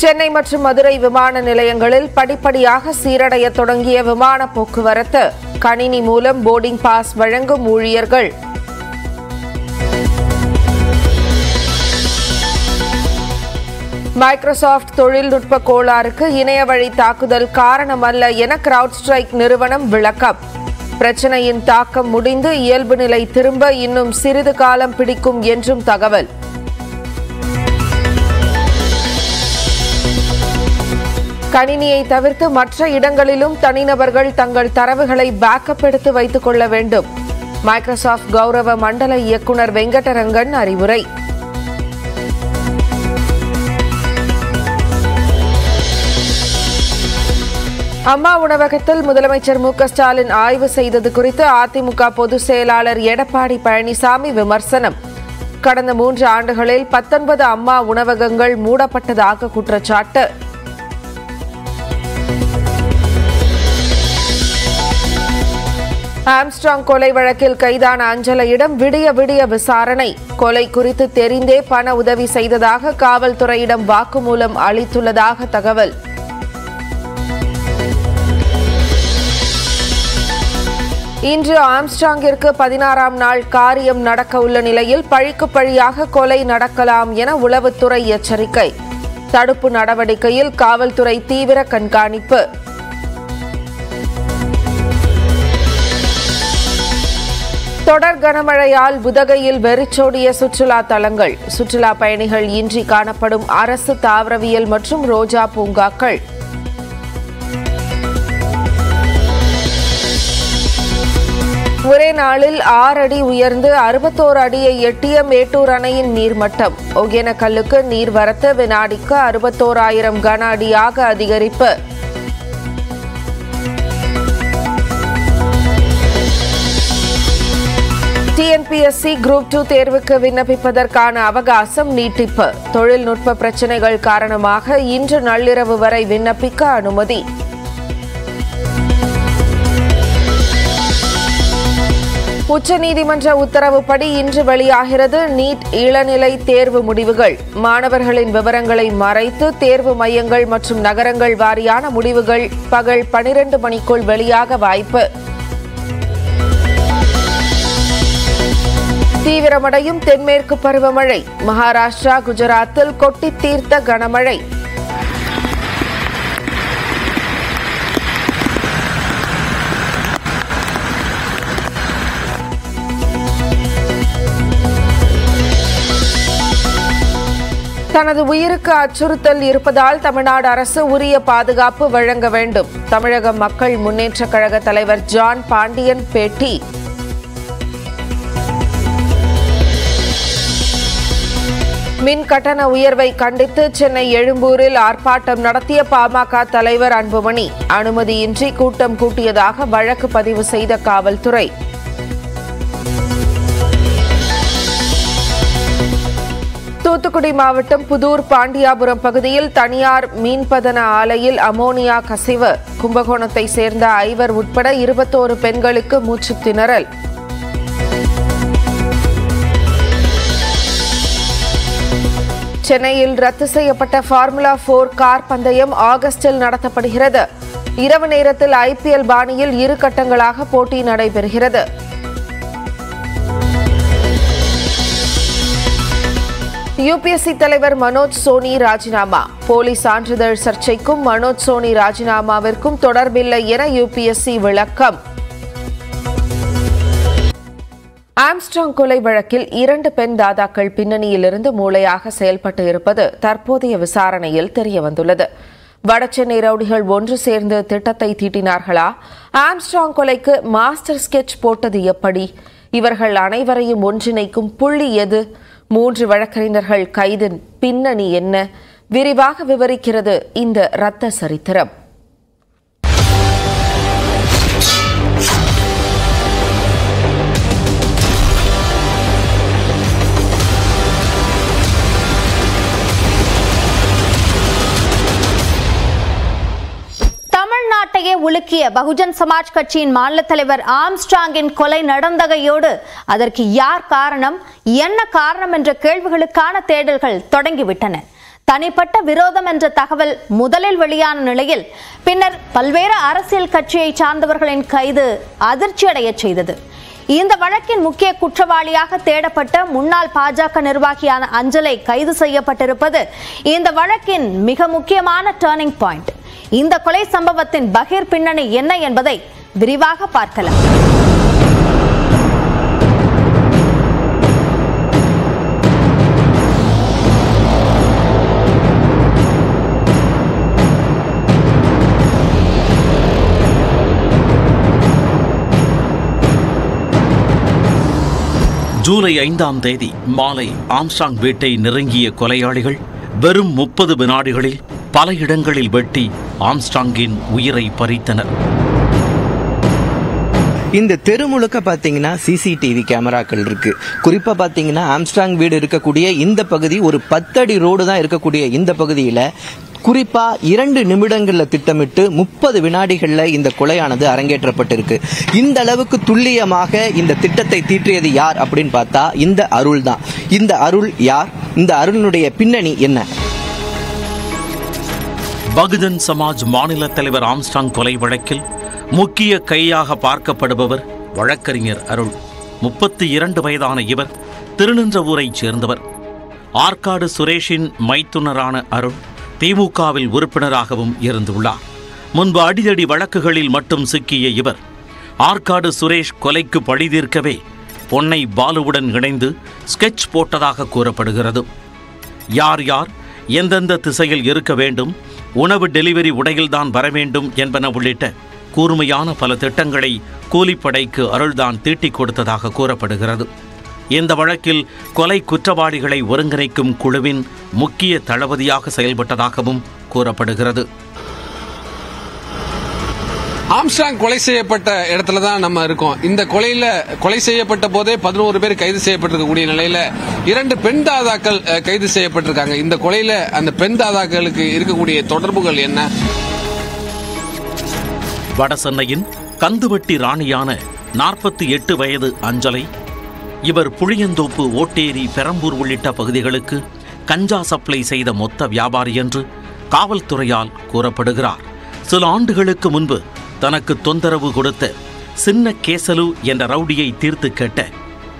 சென்னை மற்றும் மதுரை விமான நிலையங்களில் படிப்படியாக சீரடைய தொடங்கிய விமான போக்குவரத்து. கணினி மூலம் போர்டிங் பாஸ் வழங்கும் ஊழியர்கள். மைக்ரோசாஃப்ட் தொழில்நுட்ப கோளாறுக்கு இணைய வழி தாக்குதல் காரணமல்ல என கிரவுட் ஸ்ட்ரைக் நிறுவனம் விளக்கம். பிரச்சனையின் தாக்கம் முடிந்து இயல்பு நிலை திரும்ப இன்னும் சிறிது காலம் பிடிக்கும் என்றும் தகவல். கணினியை தவிர்த்து மற்ற இடங்களிலும் தனிநபர்கள் தங்கள் தரவுகளை பேக்கப் எடுத்து வைத்துக் கொள்ள வேண்டும். மைக்ரோசாஃப்ட் கௌரவ மண்டல இயக்குனர் வெங்கடரங்கன் அறிவுரை. அம்மா உணவகத்தில் முதலமைச்சர் மு ஸ்டாலின் ஆய்வு செய்தது குறித்து அதிமுக பொதுச் செயலாளர் எடப்பாடி பழனிசாமி விமர்சனம். கடந்த மூன்று ஆண்டுகளில் பத்தொன்பது அம்மா உணவகங்கள் மூடப்பட்டதாக குற்றச்சாட்டு. ஆம்ஸ்ட்ராங் கொலை வழக்கில் கைதான அஞ்சலையிடம் விடிய விடிய விசாரணை. கொலை குறித்து தெரிந்தே பண உதவி செய்ததாக காவல்துறையிடம் வாக்குமூலம் அளித்துள்ளதாக தகவல். இன்று ஆம்ஸ்ட்ராங்கிற்கு பதினாறாம் நாள் காரியம் நடக்க உள்ள நிலையில் பழிக்கு பழியாக கொலை நடக்கலாம் என உளவுத்துறை எச்சரிக்கை. தடுப்பு நடவடிக்கையில் காவல்துறை தீவிர கண்காணிப்பு. தொடர் கனமழையால் புதகையில் வெறிச்சோடிய சுற்றுலா தலங்கள். சுற்றுலா பயணிகள் இன்றி காணப்படும் அரசு தாவரவியல் மற்றும் ரோஜா பூங்காக்கள். ஒரே நாளில் ஆறு அடி உயர்ந்து அறுபத்தோரு அடியை எட்டிய மேட்டூர் அணையின் நீர்மட்டம். ஒகேனக்கல்லுக்கு நீர்வரத்து வினாடிக்கு அறுபத்தோராயிரம் கன அடியாக அதிகரிப்பு. டிஎன்பிஎஸ்சி குரூப் டூ தேர்வுக்கு விண்ணப்பிப்பதற்கான அவகாசம் நீட்டிப்பு. தொழில்நுட்ப பிரச்சினைகள் காரணமாக இன்று நள்ளிரவு வரை விண்ணப்பிக்க அனுமதி. உச்சநீதிமன்ற உத்தரவுப்படி இன்று வெளியாகிறது நீட் இளநிலை தேர்வு முடிவுகள். மாணவர்களின் விவரங்களை மறைத்து தேர்வு மையங்கள் மற்றும் நகரங்கள் வாரியான முடிவுகள் பகல் பனிரண்டு மணிக்குள் வெளியாக வாய்ப்பு. தீவிரமடையும் தென்மேற்கு பருவமழை. மகாராஷ்டிரா குஜராத்தில் கொட்டி தீர்த்த கனமழை. தனது உயிருக்கு அச்சுறுத்தல் இருப்பதால் தமிழ்நாடு அரசு உரிய பாதுகாப்பு வழங்க வேண்டும். தமிழக மக்கள் முன்னேற்றக் கழக தலைவர் ஜான் பாண்டியன் பேட்டி. மின் கட்டண உயர்வை கண்டித்து சென்னை எழும்பூரில் ஆர்ப்பாட்டம் நடத்திய பாமக தலைவர் அன்புமணி. அனுமதியின்றி கூட்டம் கூட்டியதாக வழக்கு பதிவு செய்த காவல்துறை. தூத்துக்குடி மாவட்டம் புதூர் பாண்டியாபுரம் பகுதியில் தனியார் மீன்பதன ஆலையில் அமோனியா கசிவு. கும்பகோணத்தை சேர்ந்த ஐவர் உட்பட இருபத்தோரு பெண்களுக்கு மூச்சு திணறல். சென்னையில் ரத்து செய்யப்பட்ட ஃபார்முலா போர் கார் பந்தயம் ஆகஸ்டில் நடத்தப்படுகிறது. இரவு நேரத்தில் ஐபிஎல் பாணியில் இரு கட்டங்களாக போட்டி நடைபெறுகிறது. யுபிஎஸ்சி தலைவர் மனோஜ் சோனி ராஜினாமா. போலி சான்றிதழ் சர்ச்சைக்கும் மனோஜ் சோனி ராஜினாமாவிற்கும் தொடர்பில்லை என யுபிஎஸ்சி விளக்கம். ஆம்ஸ்ட்ராங் கொலை வழக்கில் இரண்டு பெண் தாதாக்கள் பின்னணியிலிருந்து மூளையாக செயல்பட்டு இருப்பது தற்போதைய விசாரணையில் தெரியவந்துள்ளது. வடசென்னை ரவுடிகள் ஒன்று சேர்ந்து திட்டத்தை தீட்டினார்களா? ஆம்ஸ்ட்ராங் கொலைக்கு மாஸ்டர் ஸ்கெட்ச் போட்டது எப்படி? இவர்கள் அனைவரையும் ஒன்றிணைக்கும் புள்ளி எது? மூன்று வழக்கறிஞர்கள் கைதின் பின்னணி என்ன? விரிவாக விவரிக்கிறது இந்த இரத்த சரித்திரம். உலுக்கிய பகுஜன் சமாஜ் கட்சியின் மாநில தலைவர் ஆம்ஸ்டாங்கின் கொலை நடந்தகையோடு அதற்கு யார் காரணம் என்ன காரணம் என்ற கேள்விகளுக்கான தேடல்கள் தொடங்கிவிட்டன. தனிப்பட்ட விரோதம் என்ற தகவல் முதலில் வெளியான நிலையில் பின்னர் பல்வேறு அரசியல் கட்சியை சார்ந்தவர்களின் கைது அதிர்ச்சியடைய செய்தது. இந்த வழக்கின் முக்கிய குற்றவாளியாக தேடப்பட்ட முன்னாள் பாஜக நிர்வாகியான அஞ்சலை கைது செய்யப்பட்டிருப்பது இந்த வழக்கின் மிக முக்கியமான டேர்னிங் பாயிண்ட் இந்த கொலை சம்பவத்தின் பகீர் பின்னணி என்ன என்பதை விரிவாக பார்க்கலாம். ஜூலை ஐந்தாம் தேதி மாலை ஆம்ஸ்டாங் வீட்டை நெருங்கிய கொலையாளிகள் வெறும் முப்பது வினாடிகளில் பல இடங்களில் வெட்டி ஆம்ஸ்டாங்கின் உயிரை பறித்தனர். இந்த தெரு முழுக்க பார்த்தீங்கன்னா சிசிடிவி கேமராக்கள் இருக்கு. குறிப்பாக பார்த்தீங்கன்னா ஆம்ஸ்டாங் வீடு இருக்கக்கூடிய இந்த பகுதி ஒரு பத்தடி ரோடு தான் இருக்கக்கூடிய இந்த பகுதியில் குறிப்பா இரண்டு நிமிடங்கள்ல திட்டமிட்டு முப்பது வினாடிகள்ல இந்த கொலையானது அரங்கேற்றப்பட்டிருக்கு. இந்த அளவுக்கு துல்லியமாக இந்த திட்டத்தை தீற்றியது யார் அப்படின்னு பார்த்தா இந்த அருள் தான் இந்த அருள் யார்? இந்த அருளினுடைய பின்னணி என்ன? பகுஜன் சமாஜ் மாநில தலைவர் ஆம்ஸ்டாங் கொலை வழக்கில் முக்கிய கையாக பார்க்கப்படுபவர் வழக்கறிஞர் அருள். முப்பத்தி இரண்டு வயதான இவர் திருநின்றவூரைச் சேர்ந்தவர். ஆற்காடு சுரேஷின் மைத்துனரான அருள் திமுகவில் உறுப்பினராகவும் இருந்துள்ளார். முன்பு அடிதடி வழக்குகளில் மட்டும் சிக்கிய இவர் ஆற்காடு சுரேஷ் கொலைக்கு பழிதீர்க்கவே பொன்னை பாலுவுடன் இணைந்து ஸ்கெட்ச் போட்டதாக கூறப்படுகிறது. யார் யார் எந்தெந்த திசையில் இருக்க வேண்டும் உணவு டெலிவரி உடையில்தான் வர வேண்டும் என்பன உள்ளிட்ட கூர்மையான பல திட்டங்களை கூலிப்படைக்கு அருள்தான் தீட்டிக் கொடுத்ததாக கூறப்படுகிறது. இந்த வழக்கில் கொலை குற்றவாளிகளை ஒருங்கிணைக்கும் குழுவின் முக்கிய தளபதியாக செயல்பட்டதாகவும் கூறப்படுகிறது. ஆம்ஸ்டாங் கொலை செய்யப்பட்ட இடத்துல தான் நம்ம இருக்கோம். இந்த கொலையில கொலை செய்யப்பட்ட போதே பதினோரு பேர் கைது செய்யப்பட்டிருக்கக்கூடிய நிலையில இரண்டு பெண் தாதாக்கள் கைது செய்யப்பட்டிருக்காங்க. இந்த கொலையில அந்த பெண் தாதாக்களுக்கு இருக்கக்கூடிய தொடர்புகள் என்ன? வடசென்னையின் கந்துவட்டி ராணியான நாற்பத்தி எட்டு வயது அஞ்சலை இவர் புளியந்தோப்பு ஓட்டேரி பெரம்பூர் உள்ளிட்ட பகுதிகளுக்கு கஞ்சா சப்ளை செய்த மொத்த வியாபாரி என்று காவல்துறையால் கூறப்படுகிறார். சில ஆண்டுகளுக்கு முன்பு தனக்கு தொந்தரவு கொடுத்த சின்ன கேசலு என்ற ரவுடியை தீர்த்து கேட்ட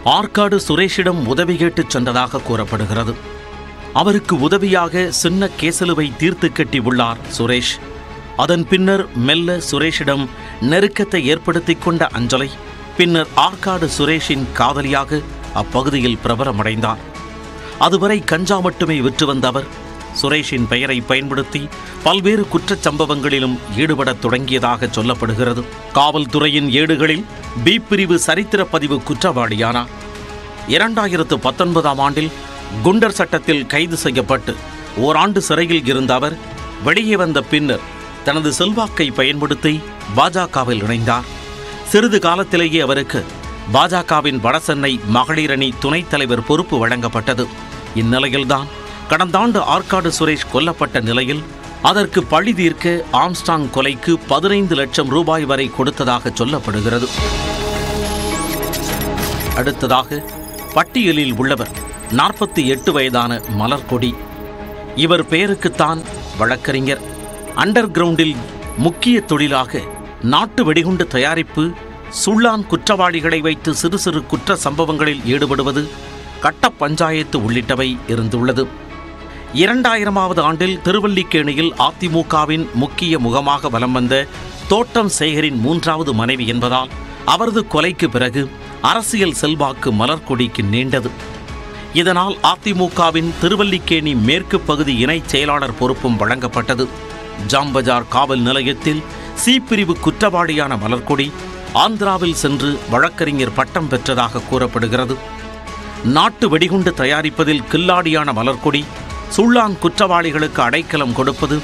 ஆற்காடு சுரேஷிடம் உதவி கேட்டுச் சென்றதாக கூறப்படுகிறது. அவருக்கு உதவியாக சின்ன கேசலுவை தீர்த்து கட்டி உள்ளார் சுரேஷ். அதன் பின்னர் மெல்ல சுரேஷிடம் நெருக்கத்தை ஏற்படுத்தி கொண்ட அஞ்சலை பின்னர் ஆற்காடு சுரேஷின் காதலியாக அப்பகுதியில் பிரபலமடைந்தார். அதுவரை கஞ்சா மட்டுமே விற்று வந்த அவர் சுரேஷின் பெயரை பயன்படுத்தி பல்வேறு குற்றச் சம்பவங்களிலும் ஈடுபடத் தொடங்கியதாக சொல்லப்படுகிறது. காவல்துறையின் ஏடுகளில் பி பிரிவு சரித்திர பதிவு குற்றவாளியானார் இரண்டாயிரத்து பத்தொன்பதாம் ஆண்டில் குண்டர் சட்டத்தில் கைது செய்யப்பட்டு ஓராண்டு சிறையில் இருந்த அவர் வெளியே வந்த பின்னர் தனது செல்வாக்கை பயன்படுத்தி பாஜகவில் இணைந்தார். சிறிது காலத்திலேயே அவருக்கு பாஜகவின் வடசென்னை மகளிரணி துணைத் தலைவர் பொறுப்பு வழங்கப்பட்டது. இந்நிலையில்தான் கடந்த ஆண்டு ஆற்காடு சுரேஷ் கொல்லப்பட்ட நிலையில் அதற்கு பழி தீர்க்க ஆம்ஸ்டாங் கொலைக்கு பதினைந்து லட்சம் ரூபாய் வரை கொடுத்ததாக சொல்லப்படுகிறது. அடுத்ததாக பட்டியலில் உள்ளவர் நாற்பத்தி எட்டு வயதான மலர்கொடி. இவர் பெயருக்குத்தான் வழக்கறிஞர். அண்டர் கிரவுண்டில் முக்கிய தொழிலாக நாட்டு வெடிகுண்டு தயாரிப்பு சுள்ளான் குற்றவாளிகளை வைத்து சிறு சிறு குற்ற சம்பவங்களில் ஈடுபடுவது கட்ட பஞ்சாயத்து உள்ளிட்டவை இருந்துள்ளது. இரண்டாயிரமாவது ஆண்டில் திருவல்லிக்கேணியில் அதிமுகவின் முக்கிய முகமாக வலம் வந்த தோட்டம் சேகரின் மூன்றாவது மனைவி என்பதால் அவரது கொலைக்கு பிறகு அரசியல் செல்வாக்கு மலர்கொடிக்கு நீண்டது. இதனால் அதிமுகவின் திருவல்லிக்கேணி மேற்கு பகுதி இணைச் செயலாளர் பொறுப்பும் வழங்கப்பட்டது. ஜாம்பஜார் காவல் நிலையத்தில் சி பிரிவு குற்றவாளியான மலர்கொடி ஆந்திராவில் சென்று வழக்கறிஞர் பட்டம் பெற்றதாக கூறப்படுகிறது. நாட்டு வெடிகுண்டு தயாரிப்பதில் கில்லாடியான மலர்கொடி சுள்ளாங் குற்றவாளிகளுக்கு அடைக்கலம் கொடுப்பது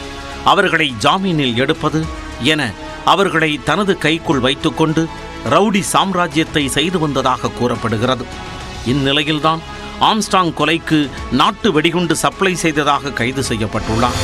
அவர்களை ஜாமீனில் எடுப்பது என அவர்களை தனது கைக்குள் வைத்துக்கொண்டு ரவுடி சாம்ராஜ்யத்தை செய்து வந்ததாக கூறப்படுகிறது. இந்நிலையில்தான் ஆம்ஸ்டாங் கொலைக்கு நாட்டு வெடிகுண்டு சப்ளை செய்ததாக கைது செய்யப்பட்டுள்ளார்.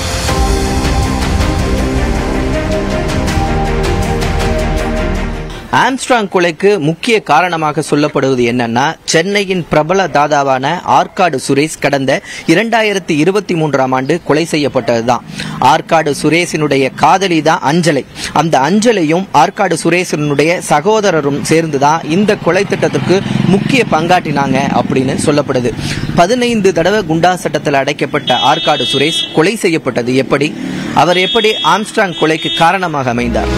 ஆம்ஸ்ட்ராங் கொலைக்கு முக்கிய காரணமாக சொல்லப்படுவது என்னன்னா சென்னையின் பிரபல தாதாவான ஆற்காடு சுரேஷ் கடந்த இரண்டாயிரத்தி இருபத்தி மூன்றாம் ஆண்டு கொலை செய்யப்பட்டதுதான். ஆற்காடு சுரேஷினுடைய காதலி தான் அஞ்சலை. அந்த அஞ்சலையும் ஆற்காடு சுரேஷனுடைய சகோதரரும் சேர்ந்துதான் இந்த கொலை திட்டத்திற்கு முக்கிய பங்காற்றினாங்க அப்படின்னு சொல்லப்படுது. பதினைந்து தடவை குண்டா சட்டத்தில் அடைக்கப்பட்ட ஆற்காடு சுரேஷ் கொலை செய்யப்பட்டது எப்படி? அவர் எப்படி ஆம்ஸ்ட்ராங் கொலைக்கு காரணமாக அமைந்தார்?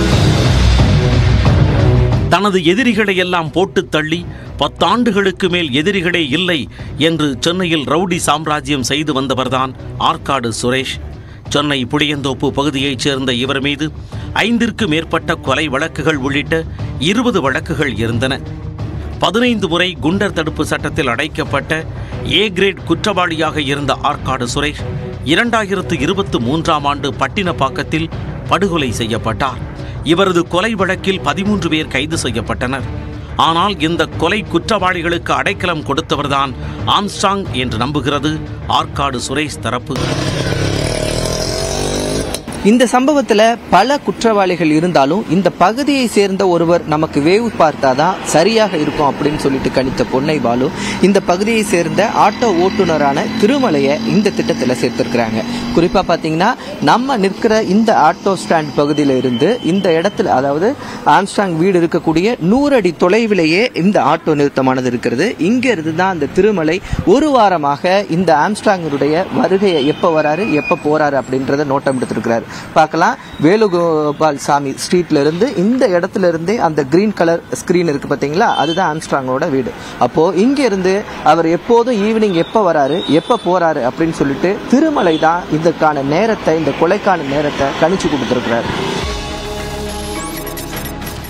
தனது எதிரிகளை எல்லாம் போட்டுத் தள்ளி பத்தாண்டுகளுக்கு மேல் எதிரிகளே இல்லை என்று சென்னையில் ரவுடி சாம்ராஜ்யம் செய்து வந்தவர்தான் ஆற்காடு சுரேஷ். சென்னை புளியந்தோப்பு பகுதியைச் சேர்ந்த இவர் மீது ஐந்திற்கு மேற்பட்ட கொலை வழக்குகள் உள்ளிட்ட இருபது வழக்குகள் இருந்தன. பதினைந்து முறை குண்டர் தடுப்பு சட்டத்தில் அடைக்கப்பட்ட ஏ கிரேட் குற்றவாளியாக இருந்த ஆற்காடு சுரேஷ் இரண்டாயிரத்து இருபத்து மூன்றாம் ஆண்டு பட்டினப்பாக்கத்தில் படுகொலை செய்யப்பட்டார். இவரது கொலை வழக்கில் பதிமூன்று பேர் கைது செய்யப்பட்டனர். ஆனால் இந்த கொலை குற்றவாளிகளுக்கு அடைக்கலம் கொடுத்தவர்தான் ஆம்ஸ்டாங் என்று நம்புகிறது. ஆற்காடு சுரேஷ் தரப்பு. இந்த சம்பவத்துல பல குற்றவாளிகள் இருந்தாலும் இந்த பகுதியை சேர்ந்த ஒருவர் நமக்கு வேவு பார்த்தாதான் சரியாக இருக்கும் அப்படின்னு சொல்லிட்டு கணித்த பொன்னை பாலு இந்த பகுதியை சேர்ந்த ஆட்டோ ஓட்டுநரான திருமலையை இந்த திட்டத்தில் சேர்த்திருக்கிறாங்க. குறிப்பா பாத்தீங்கன்னா நம்ம நிற்கிற இந்த ஆட்டோ ஸ்டாண்ட் பகுதியில இருந்து இந்த இடத்துல அதாவது ஆம்ஸ்டாங் வீடு இருக்கக்கூடிய நூறு அடி தொலைவிலேயே இந்த ஆட்டோ நிறுத்தமானது இருக்கிறது. இங்க இருந்து தான் அந்த திருமலை ஒரு வாரமாக இந்த ஆம்ஸ்டாங்கருடைய வருகையை எப்ப வராரு எப்ப போறாரு அப்படின்றத நோட்டம் எடுத்திருக்கிறார் பார்க்கலாம். வேணுகோபால் சாமி ஸ்ட்ரீட்ல இருந்து இந்த இடத்துல இருந்தே அந்த கிரீன் கலர் ஸ்கிரீன் இருக்கு பார்த்தீங்களா? அதுதான் ஆம்ஸ்ட்ராங்கோட வீடு. அப்போ இங்க இருந்து அவர் எப்போதும் ஈவினிங் எப்போ வராரு எப்போ போறாரு அப்படின்னு சொல்லிட்டு திருமலை தான் இதற்கான நேரத்தை இந்த கொலைக்கான நேரத்தை கணிச்சு கொடுத்துருக்கிறார்.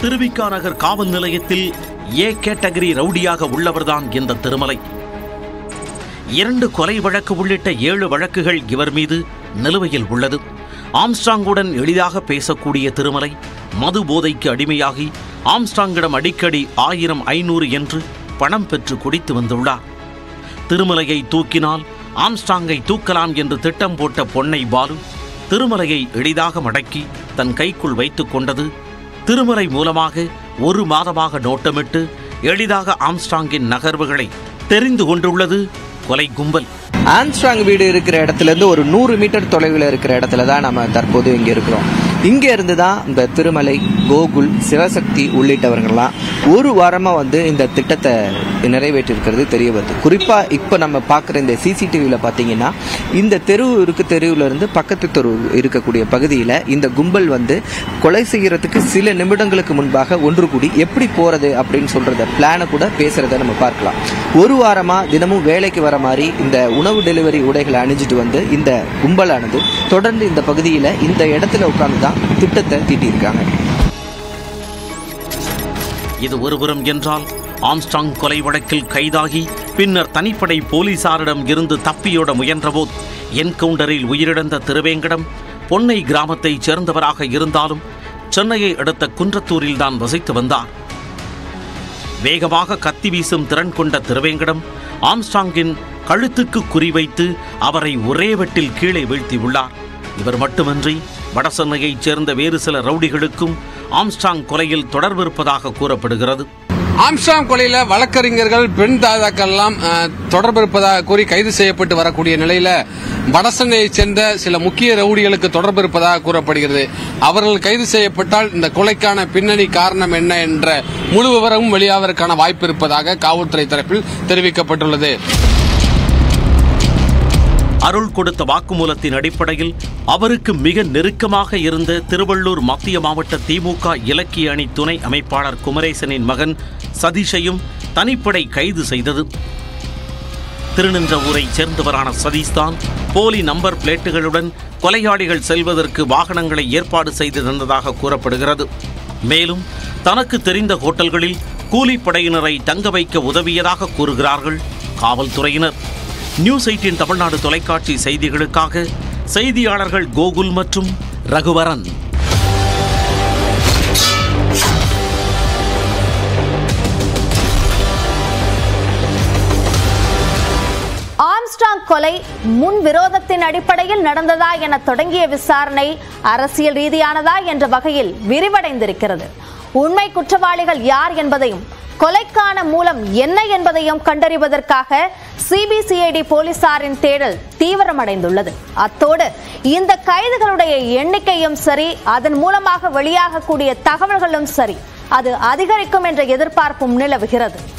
திருவிக்கா நகர் காவல் நிலையத்தில் ஏ கேட்டகரி ரவுடியாக உள்ளவர்தான் இந்த திருமலை. இரண்டு கொலை வழக்கு உள்ளிட்ட ஏழு வழக்குகள் இவர் மீது நிலுவையில் உள்ளது. ஆம்ஸ்டாங்குடன் எளிதாக பேசக்கூடிய திருமலை மது போதைக்கு அடிமையாகி ஆம்ஸ்டாங்கிடம் அடிக்கடி ஆயிரம் ஐநூறு என்று பணம் பெற்று குடித்து வந்துள்ளார். திருமலையை தூக்கினால் ஆம்ஸ்டாங்கை தூக்கலாம் என்று திட்டம் போட்ட பொன்னை பாலு திருமலையை எளிதாக மடக்கி தன் கைக்குள் வைத்துக் கொண்டது திருமலை மூலமாக ஒரு மாதமாக நோட்டமிட்டு எளிதாக ஆம்ஸ்டாங்கின் நகர்வுகளை தெரிந்து கொண்டுள்ளது கொலை கும்பல். ஆம்ஸ்ட்ராங் வீடு இருக்கிற இடத்துல இருந்து ஒரு நூறு மீட்டர் தொலைவில் இருக்கிற இடத்துல தான் நம்ம தற்போது இங்கே இருக்கிறோம். இங்கே இருந்து தான் இந்த திருமலை கோகுல் சிவசக்தி உள்ளிட்டவர்கள்லாம் ஒரு வாரமாக வந்து இந்த திட்டத்தை நிறைவேற்றிருக்கிறது தெரிய வருது. குறிப்பாக இப்போ நம்ம பார்க்குற இந்த சிசிடிவியில் பார்த்தீங்கன்னா இந்த தெரு இருக்கு தெருவுல இருந்து பக்கத்து தெரு இருக்கக்கூடிய பகுதியில் இந்த கும்பல் வந்து கொலை செய்கிறதுக்கு சில நிமிடங்களுக்கு முன்பாக ஒன்று கூடி எப்படி போகிறது அப்படின்னு சொல்கிறத பிளானை கூட பேசுகிறத நம்ம பார்க்கலாம். ஒரு வாரமாக தினமும் வேலைக்கு வர மாதிரி இந்த உணவு டெலிவரி உடைகளை அணிஞ்சிட்டு வந்து இந்த கும்பலானது தொடர்ந்து இந்த பகுதியில் இந்த இடத்துல உட்காந்து தான் திட்டத்தை தீட்டியிருக்காங்க. இது ஒருபுறம் என்றால் ஆம்ஸ்டாங் கொலை வழக்கில் கைதாகி பின்னர் தனிப்படை போலீசாரிடம் இருந்து தப்பியோட முயன்றபோது என்கவுண்டரில் உயிரிழந்த திருவேங்கடம் பொன்னை கிராமத்தைச் சேர்ந்தவராக இருந்தாலும் சென்னையை அடுத்த குன்றத்தூரில் தான் வசித்து வந்தார். வேகமாக கத்தி வீசும் திறன் கொண்ட திருவேங்கடம் ஆம்ஸ்டாங்கின் கழுத்துக்கு குறிவைத்து அவரை ஒரே வெட்டில் கீழே வீழ்த்தியுள்ளார் இவர் மட்டுமன்றி வடசென்னையைச் சேர்ந்த வேறு சில ரவுடிகளுக்கும் ஆம்ஸ்டாங் கொலையில் தொடர்பு இருப்பதாக கூறப்படுகிறது. ஆம்ஸ்டாங் கொலையில வழக்கறிஞர்கள் பெண் தாதாக்கள் எல்லாம் தொடர்பு இருப்பதாக கூறி கைது செய்யப்பட்டு வரக்கூடிய நிலையில வடசென்னையைச் சேர்ந்த சில முக்கிய ரவுடிகளுக்கு தொடர்பு இருப்பதாக கூறப்படுகிறது. அவர்கள் கைது செய்யப்பட்டால் இந்த கொலைக்கான பின்னணி காரணம் என்ன என்ற முழு விவரமும் வெளியாவதற்கான வாய்ப்பு இருப்பதாக காவல்துறை தரப்பில் தெரிவிக்கப்பட்டுள்ளது. அருள் கொடுத்த வாக்குமூலத்தின் அடிப்படையில் அவருக்கு மிக நெருக்கமாக இருந்த திருவள்ளூர் மத்திய மாவட்ட திமுக இலக்கிய அணி துணை அமைப்பாளர் குமரேசனின் மகன் சதீஷையும் தனிப்படை கைது செய்தது. திருநின்றவூரைச் சேர்ந்தவரான சதீஷ்தான் போலி நம்பர் பிளேட்டுகளுடன் கொலையாளிகள் செல்வதற்கு வாகனங்களை ஏற்பாடு செய்து தந்ததாக கூறப்படுகிறது. மேலும் தனக்கு தெரிந்த ஹோட்டல்களில் கூலிப்படையினரை தங்க வைக்க உதவியதாக கூறுகிறார்கள் காவல்துறையினர். நியூஸ் எயிட்டின் தமிழ்நாடு தொலைக்காட்சி செய்திகளுக்காக செய்தியாளர்கள் கோகுல் மற்றும் ரகுவரன். ஆம்ஸ்டாங் கொலை முன் விரோதத்தின் அடிப்படையில் நடந்ததா என தொடங்கிய விசாரணை அரசியல் ரீதியானதா என்ற வகையில் விரிவடைந்திருக்கிறது. உண்மை குற்றவாளிகள் யார் என்பதையும் கொலைக்கான மூலம் என்ன என்பதையும் கண்டறிவதற்காக சிபிசிஐடி போலீசாரின் தேடல் தீவிரமடைந்துள்ளது. அத்தோடு இந்த கைதுகளுடைய எண்ணிக்கையும் சரி அதன் மூலமாக வெளியாகக்கூடிய தகவல்களும் சரி அது அதிகரிக்கும் என்ற எதிர்பார்ப்பும் நிலவுகிறது.